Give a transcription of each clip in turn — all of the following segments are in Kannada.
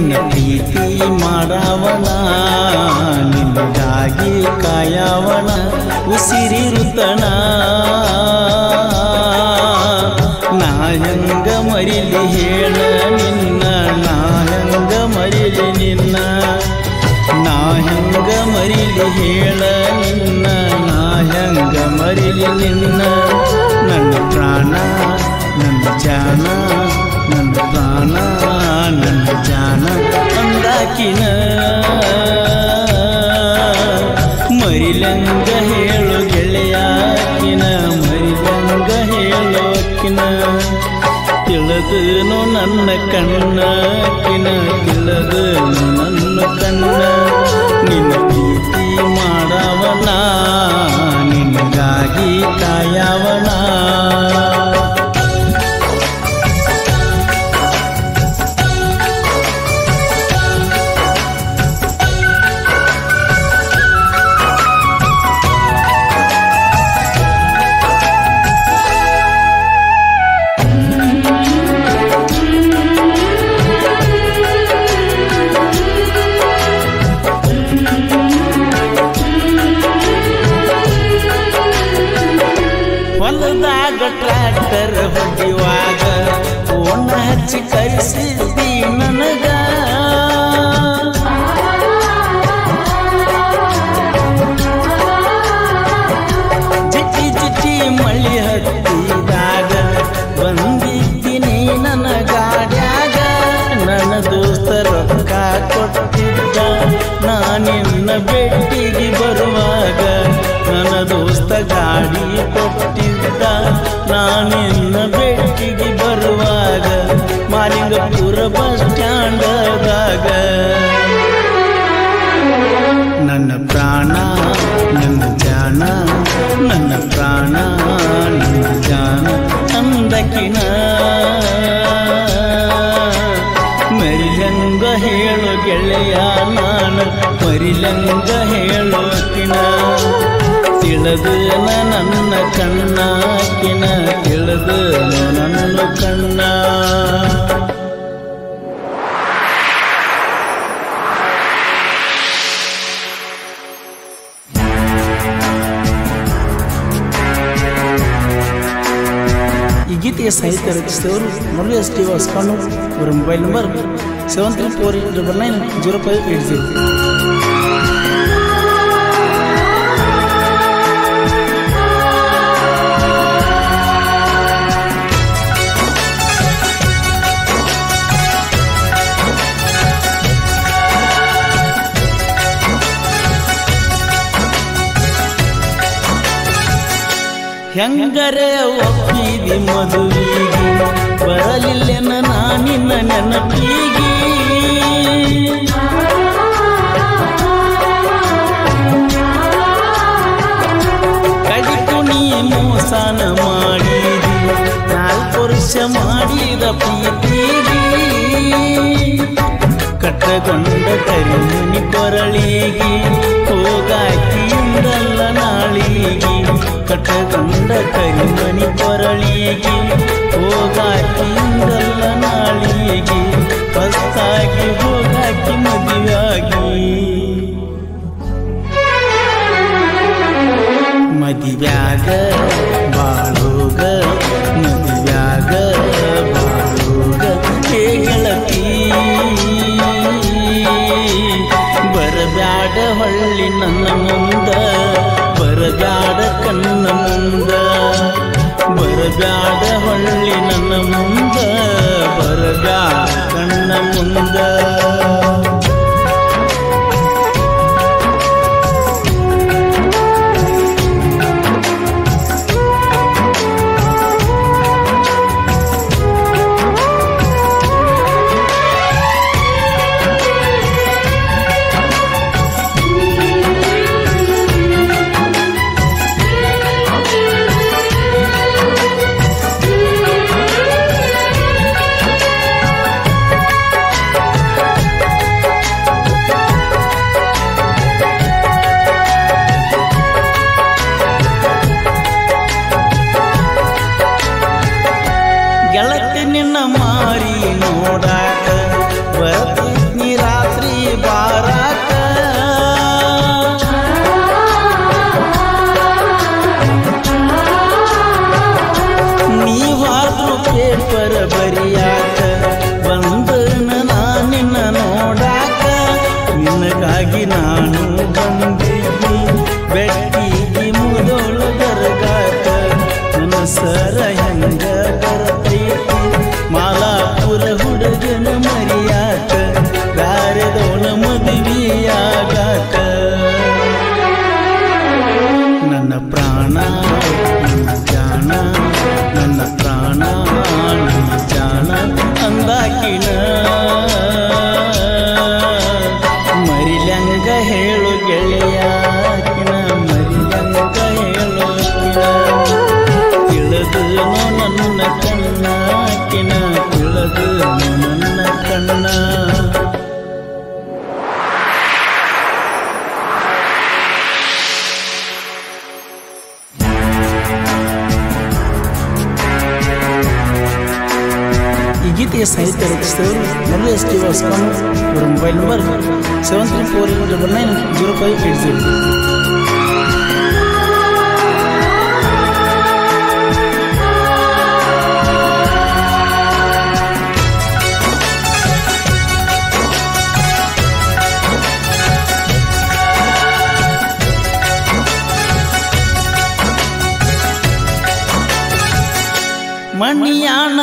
ನಿನ್ನ ಪ್ರೀತಿ ಮಾಡವನ, ನಿನಗಾಗಿ ಕಾಯವನ ಉಸಿರಿರುತ್ತಣ ನಾಯಂಗ ಮರಿಲಿ ಹೇಳ ನಿನ್ನ ನಾಯಂಗ ಮರಿಲಿ ನಿನ್ನ. ನಾಯಂಗ ಮರಿಲಿ ಹೇಳ ನಿನ್ನ ನಾಯಂಗ ಮರಿಲಿ ನಿನ್ನ. ನನ್ನ ಪ್ರಾಣ ಅಂದಾಕಿನ ಮರಿಲಂಗ ಹೇಳು ಗೆಳೆಯಾಕಿನ, ಮರಿಲಂಗ ಹೇಳೋಕಿನ ತಿಳಿದನು ನನ್ನ ಕಣ್ಣಾಕಿನ ತಿಳಿದನು ನನ್ನ ಕಣ್ಣ. ನಿನ್ನ ಪ್ರೀತಿ ಮಾಡವನ ನಿನಗಾಗಿ ಕಾಯವನ कर से ಮಾಲಿಂಗಪುರ ಬಸ್ ಸ್ಟ್ಯಾಂಡದಾಗ. ನನ್ನ ಪ್ರಾಣ, ನನ್ನ ಜಾನ ನನ್ನ ಪ್ರಾಣ, ನನ್ನ ಜಾನ ಅಂದಕಿನ ಮರಿಲಂಗ ಹೇಳು ಗೆಳೆಯ ನಾನು, ಮರಿಲಂಗ ಹೇಳೋಕಿನ ತಿಳಿದು ನನ್ನ ಕಣ್ಣಾಕಿನ ತಿಳಿದು ನನ್ನ ಕಣ್ಣ ಈ ಗೀತೆಗೆ ಸಾಹಿತ್ಯ ರಚಿಸಿದವರು ಮುರಳಿ ಎಸ್ ಟಿ ವಾಸ್ಕಾನು ಅವರ mobile number seven three four eight double nine zero five eight zero ಹೆಂಗರೆ ಒಪ್ಪಿದಿ ಮದುವಿಗೆ? ಬರಲಿಲ್ಲೆನ ನಾನಿನ್ನ ನೆನಪಿಗೆ? ಕಡಿಕು ನೀ ಮೋಸನ ಮಾಡಿದಿ, ನಾಲ್ಕು ವರ್ಷ ಮಾಡಿದ ಪ್ರೀತಿಗೆ. ಕಟ್ಟಗೊಂಡ ಕರಿಮನಿ ಕೊರಳಿಗೆ, ಹೋಗಾಕಿಯಿಂದಲ್ಲ ನಾಳಿಗೆ. ಕಟ್ಟಗೊಂಡ ಕರಿಮಣಿ ಕೊರಳಿಗೆ ಹೋಗಾಕಿಂದಲ್ಲ ನಾಳಿಗೆ ಹೊಸ್ತಾಗಿ ಹೋಗಾಕಿ ಮದುವಾಗಿ. ಮದಿವ್ಯಾಗ ಬಾಳೋಗ ಮದಿವ್ಯಾಗ ಬಾಳೋಗ, ಹೇ ಗೆಳತಿ. ಬರಬ್ಯಾಡ ಹೊಳ್ಳಿ ನನ್ನ ಬರಬ್ಯಾಡ ಹೊಳ್ಳಿ ನನ್ನ ಮುಂದ ಬರಬ್ಯಾಡ ಕಣ್ಣ ಮುಂದ. ಮಾರಿ ನೋಡಾಕ ಬರ್ತೀನಿ ರಾತ್ರಿ ಬಾರಾಕ. ನೀವಾದ್ರೂ ಪೇಪರ್ ಬರಿಯಾಕ ಬಂದನ ನಿನ್ನ ನೋಡಾಕ. ನಿನಗಾಗಿ ನಾನು ಬಂದಿದ್ದಿ ಪ್ರಾಣ ನನ್ನ ಜಾಣ ನನ್ನ ಪ್ರಾಣ ನನ್ನ ಜಾಣ ಅಂದಾಕಿನ ಮರಿಲಂಗ ಹೇಳು ಗೆಳೆಯಾಕಿನ ಮರಿಲಂಗ ಹೇಳು ತಿಳಿದು ನನ್ನ ಕಣ್ಣಾಕಿನ ತಿಳಿದು ನನ್ನ ಈ ಗೀತೆಗೆ ಸಾಹಿತ್ಯ ರಚಿಸಿದವರು ಮಲ್ಲು ಎಸ್ ಟಿ ವಾಸ್ಕಾನ್ ಇವರ mobile number seven three four double nine zero five eight zero ಮಣಿಯಾಣ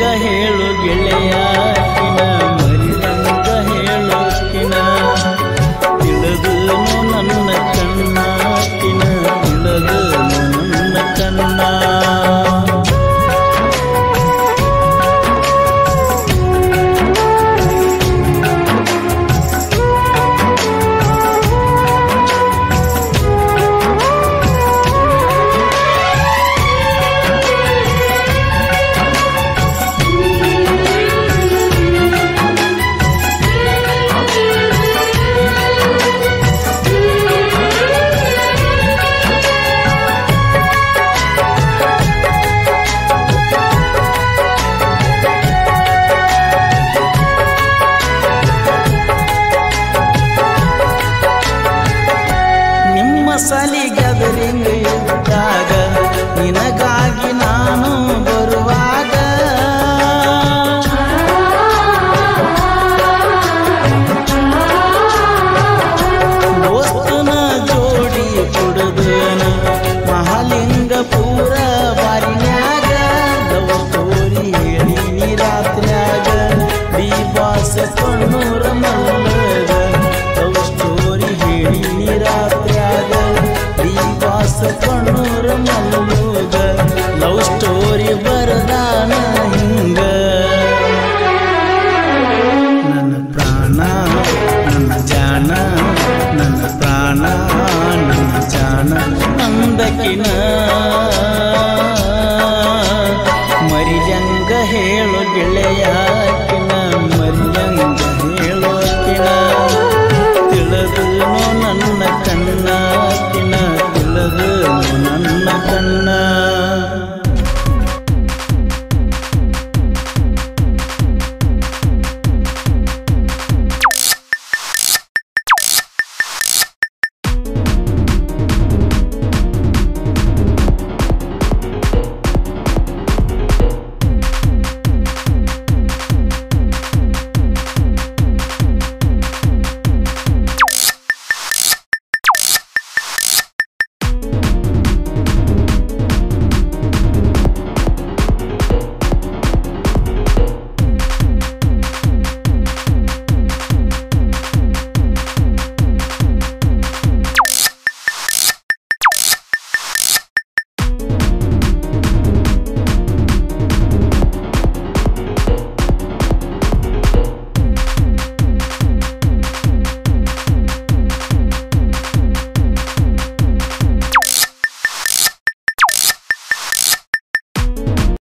ಹೇಳು ಗೆಳೆಯಾಕಿನ ನನ್ನ